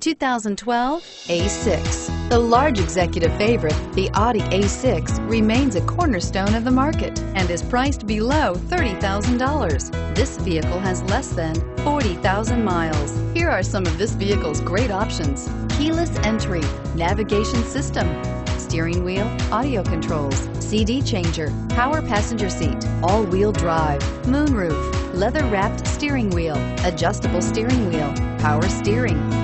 2012 A6. The large executive favorite, the Audi A6, remains a cornerstone of the market and is priced below $30,000. This vehicle has less than 40,000 miles. Here are some of this vehicle's great options. Keyless entry, navigation system, steering wheel, audio controls, CD changer, power passenger seat, all-wheel drive, moonroof, leather-wrapped steering wheel, adjustable steering wheel, power steering.